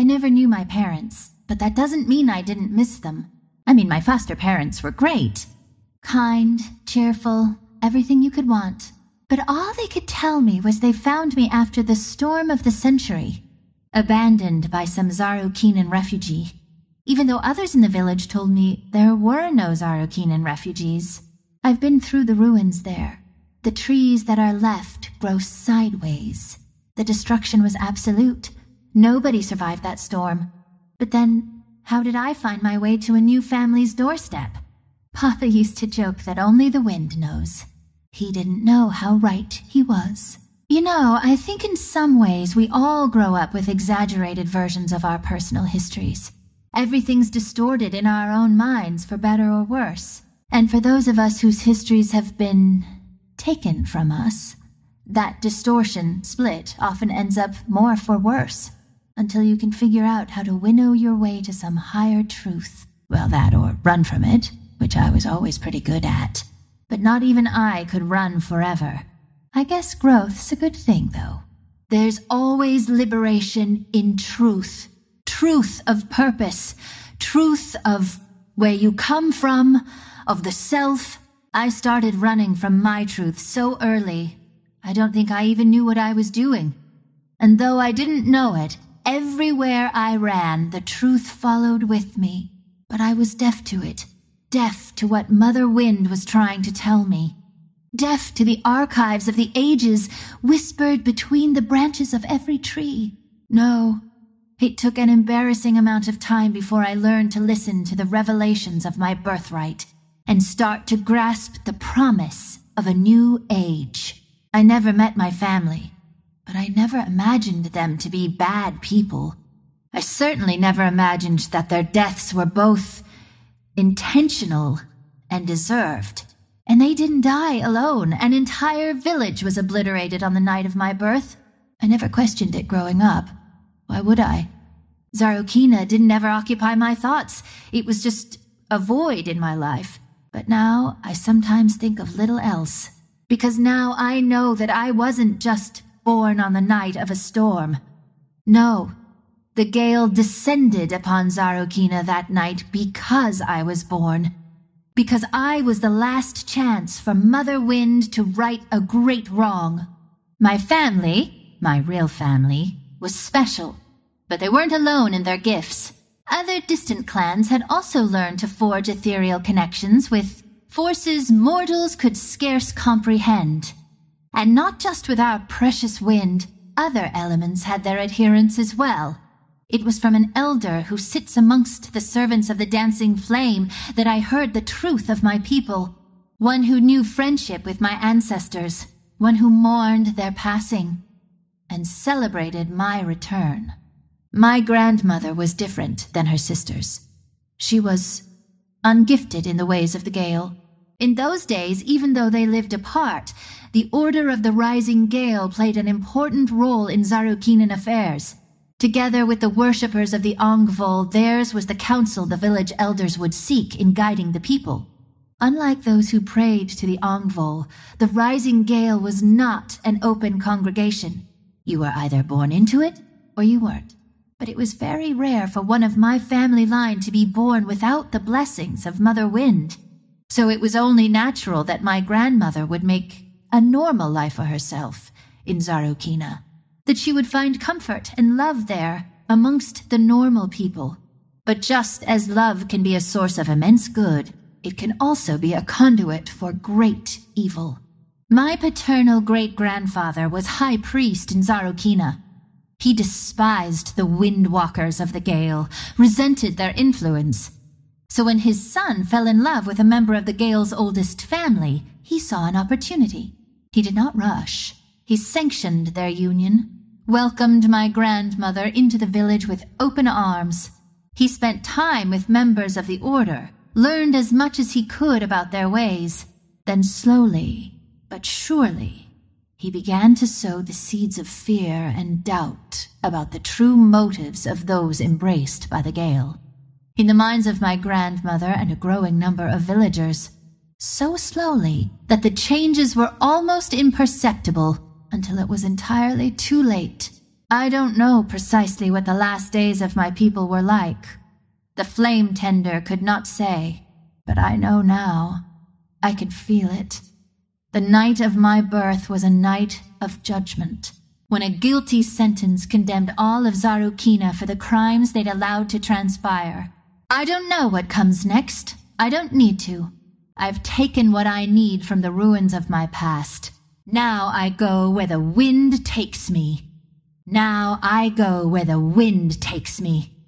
I never knew my parents, but that doesn't mean I didn't miss them. I mean, my foster parents were great. Kind, cheerful, everything you could want. But all they could tell me was they found me after the storm of the century, abandoned by some Zarukinan refugee, even though others in the village told me there were no Zarukinan refugees. I've been through the ruins there. The trees that are left grow sideways. The destruction was absolute. Nobody survived that storm. But then, how did I find my way to a new family's doorstep? Papa used to joke that only the wind knows. He didn't know how right he was. You know, I think in some ways we all grow up with exaggerated versions of our personal histories. Everything's distorted in our own minds, for better or worse. And for those of us whose histories have been taken from us, that distortion, split, often ends up more for worse, until you can figure out how to winnow your way to some higher truth. Well, that or run from it, which I was always pretty good at. But not even I could run forever. I guess growth's a good thing, though. There's always liberation in truth. Truth of purpose. Truth of where you come from, of the self. I started running from my truth so early, I don't think I even knew what I was doing. And though I didn't know it, everywhere I ran, the truth followed with me. But I was deaf to it, deaf to what Mother Wind was trying to tell me, deaf to the archives of the ages whispered between the branches of every tree. No, it took an embarrassing amount of time before I learned to listen to the revelations of my birthright and start to grasp the promise of a new age. I never met my family, but I never imagined them to be bad people. I certainly never imagined that their deaths were both intentional and deserved. And they didn't die alone. An entire village was obliterated on the night of my birth. I never questioned it growing up. Why would I? Zarukina didn't ever occupy my thoughts. It was just a void in my life. But now I sometimes think of little else because now I know that I wasn't just born on the night of a storm. No, the gale descended upon Zarukina that night because I was born. Because I was the last chance for Mother Wind to right a great wrong. My family, my real family, was special, but they weren't alone in their gifts. Other distant clans had also learned to forge ethereal connections with forces mortals could scarce comprehend. And not just with our precious wind, other elements had their adherents as well. It was from an elder who sits amongst the servants of the dancing flame that I heard the truth of my people. One who knew friendship with my ancestors, one who mourned their passing, and celebrated my return. My grandmother was different than her sisters. She was ungifted in the ways of the Gale. In those days, even though they lived apart, the Order of the Rising Gale played an important role in Zarukinan affairs. Together with the worshippers of the Ongvol, theirs was the counsel the village elders would seek in guiding the people. Unlike those who prayed to the Ongvol, the Rising Gale was not an open congregation. You were either born into it, or you weren't. But it was very rare for one of my family line to be born without the blessings of Mother Wind. So it was only natural that my grandmother would make a normal life for herself in Zarukina, that she would find comfort and love there amongst the normal people. But just as love can be a source of immense good, it can also be a conduit for great evil. My paternal great grandfather was high priest in Zarukina. He despised the windwalkers of the Gale, resented their influence, so when his son fell in love with a member of the Gale's oldest family, he saw an opportunity. He did not rush. He sanctioned their union, welcomed my grandmother into the village with open arms. He spent time with members of the order, learned as much as he could about their ways. Then slowly, but surely, he began to sow the seeds of fear and doubt about the true motives of those embraced by the Gale in the minds of my grandmother and a growing number of villagers, so slowly that the changes were almost imperceptible until it was entirely too late. I don't know precisely what the last days of my people were like. The flame tender could not say, but I know now. I could feel it. The night of my birth was a night of judgment, when a guilty sentence condemned all of Zarukina for the crimes they'd allowed to transpire. I don't know what comes next. I don't need to. I've taken what I need from the ruins of my past. Now I go where the wind takes me. Now I go where the wind takes me.